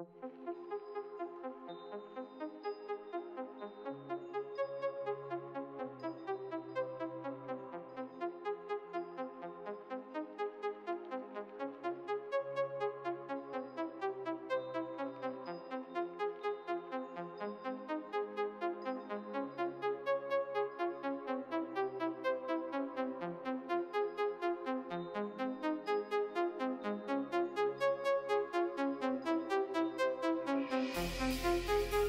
Thank you. Música